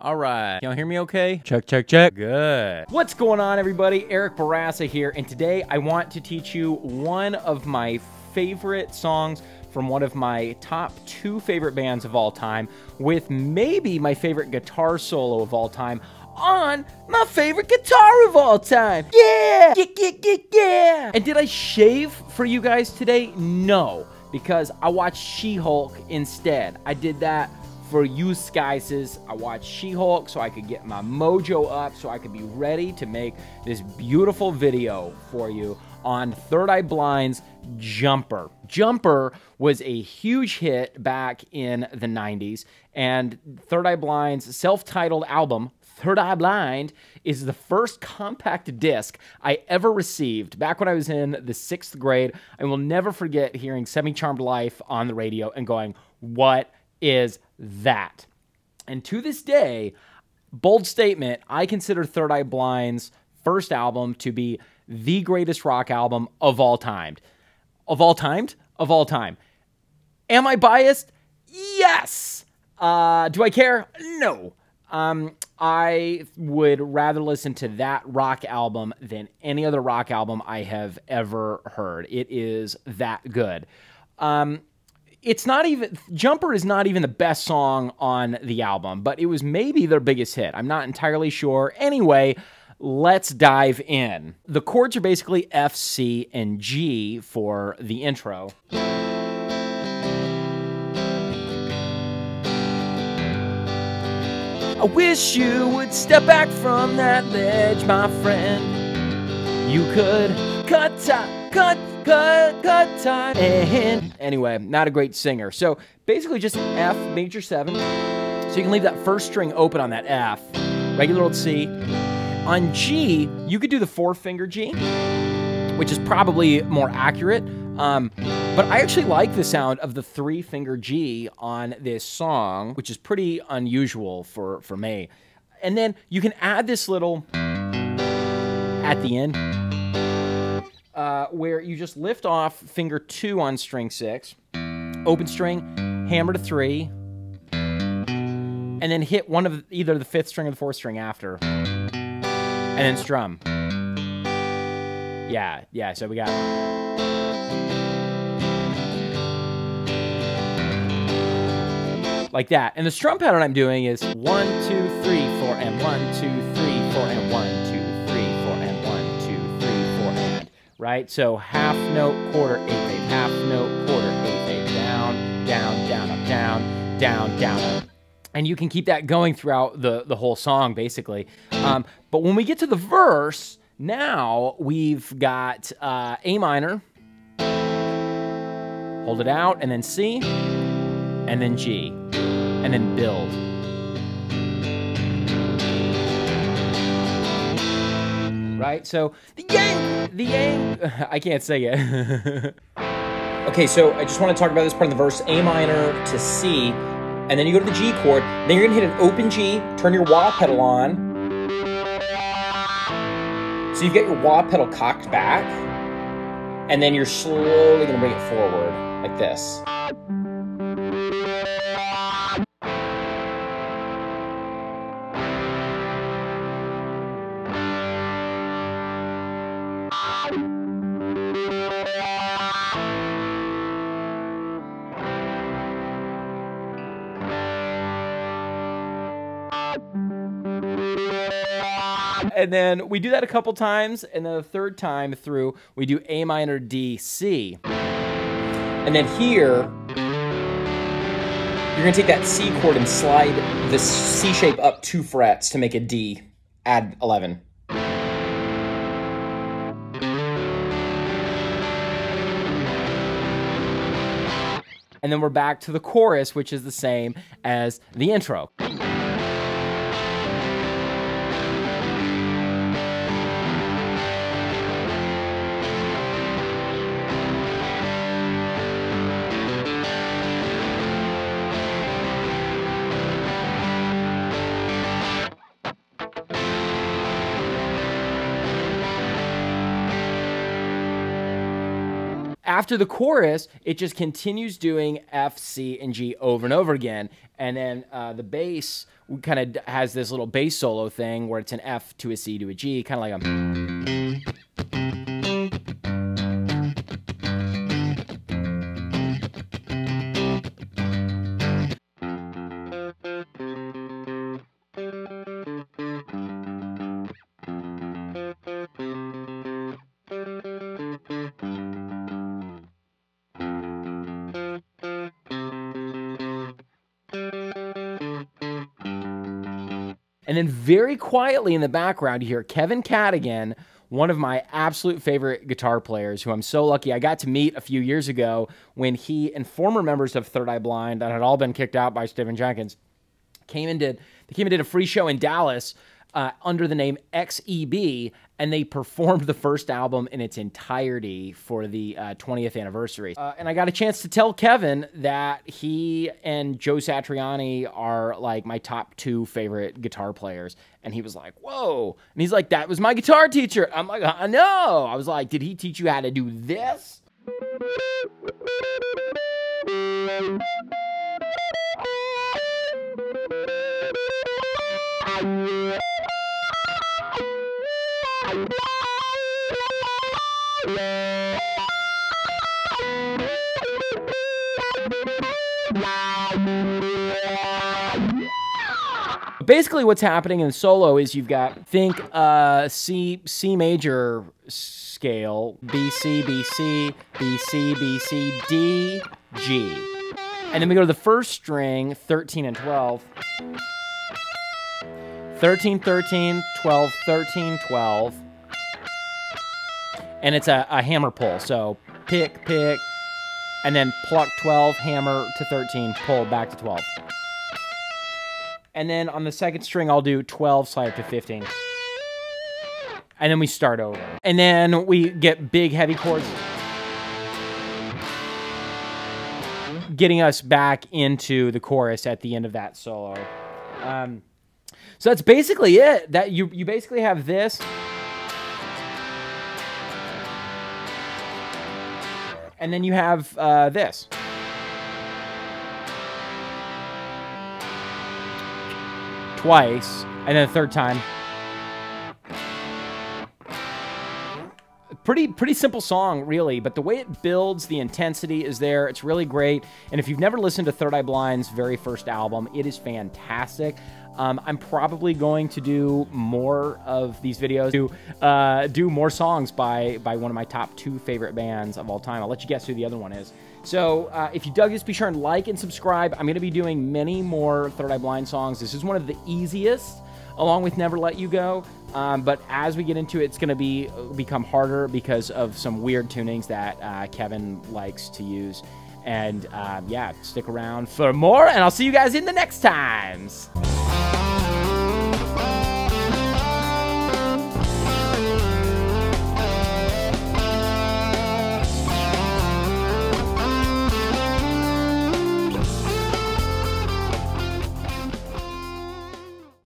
All right. Y'all hear me okay? Check, check, check. Good. What's going on, everybody? Eric Bourassa here, and today I want to teach you one of my favorite songs from one of my top two favorite bands of all time, with maybe my favorite guitar solo of all time on my favorite guitar of all time. Yeah! Yeah, yeah, yeah, yeah! And did I shave for you guys today? No, because I watched She-Hulk instead. I did that for you guys. I watched She-Hulk so I could get my mojo up so I could be ready to make this beautiful video for you on Third Eye Blind's Jumper. Jumper was a huge hit back in the 90s, and Third Eye Blind's self titled album, Third Eye Blind, is the first compact disc I ever received back when I was in the sixth grade. I will never forget hearing Semi Charmed Life on the radio and going, What is that? And to this day, bold statement, I consider Third Eye Blind's first album to be the greatest rock album of all time. Of all time? Of all time. Am I biased? Yes. Uh, do I care? No. Um, I would rather listen to that rock album than any other rock album I have ever heard. It is that good. Um, it's not even Jumper is not even the best song on the album, but it was maybe their biggest hit. I'm not entirely sure. Anyway, let's dive in. The chords are basically F, C, and G for the intro. I wish you would step back from that ledge, my friend. You could cut, cut, cut, cut time. And anyway, not a great singer. So basically just F major seven. So you can leave that first string open on that F. Regular old C. On G, you could do the four finger G, which is probably more accurate. Um, but I actually like the sound of the three finger G on this song, which is pretty unusual for, for me. And then you can add this little at the end uh, where you just lift off finger two on string six, open string, hammer to three, and then hit one of either the fifth string or the fourth string after, and then strum. Yeah, yeah, so we got. Like that. And the strum pattern I'm doing is one, two, three, four, and one, two, three, four, and one, two, right? So half note, quarter, eighth eighth, half note, quarter, eighth eighth, down, down, down, up, down, down, down, up. And you can keep that going throughout the, the whole song, basically. Um, but when we get to the verse, now we've got uh, A minor, hold it out, and then C, and then G, and then build. Mm. right? So the yang, the yang, I can't say it. okay, so I just want to talk about this part of the verse, A minor to C, and then you go to the G chord, then you're gonna hit an open G, turn your wah pedal on. So you've got your wah pedal cocked back, and then you're slowly gonna bring it forward, like this. And then we do that a couple times, and then the third time through, we do A minor, D, C. And then here, you're gonna take that C chord and slide the C shape up two frets to make a D, add 11. And then we're back to the chorus, which is the same as the intro. After the chorus, it just continues doing F, C, and G over and over again. And then uh, the bass kind of has this little bass solo thing where it's an F to a C to a G, kind of like a. And then very quietly in the background, you hear Kevin Cadogan, one of my absolute favorite guitar players, who I'm so lucky I got to meet a few years ago when he and former members of Third Eye Blind that had all been kicked out by Stephan Jenkins came and did they came and did a free show in Dallas uh, under the name XEB, and they performed the first album in its entirety for the uh, 20th anniversary. Uh, and I got a chance to tell Kevin that he and Joe Satriani are like my top two favorite guitar players. And he was like, Whoa. And he's like, That was my guitar teacher. I'm like, I know. I was like, Did he teach you how to do this? Basically, what's happening in solo is you've got think uh, C C major scale B C B C B C B C D G, and then we go to the first string 13 and 12. 13, 13, 12, 13, 12. And it's a, a hammer pull. So pick, pick, and then pluck 12, hammer to 13, pull back to 12. And then on the second string, I'll do 12, slide up to 15. And then we start over. And then we get big, heavy chords. Getting us back into the chorus at the end of that solo. Um, so that's basically it. That you you basically have this. And then you have uh, this. Twice, and then a third time. pretty pretty simple song really but the way it builds the intensity is there it's really great and if you've never listened to third eye blind's very first album it is fantastic um, I'm probably going to do more of these videos to uh, do more songs by by one of my top two favorite bands of all time. I'll let you guess who the other one is. So uh, if you dug this, be sure and like and subscribe. I'm going to be doing many more Third Eye Blind songs. This is one of the easiest, along with Never Let You Go. Um, but as we get into it, it's going to be become harder because of some weird tunings that uh, Kevin likes to use. And uh, yeah, stick around for more, and I'll see you guys in the next times.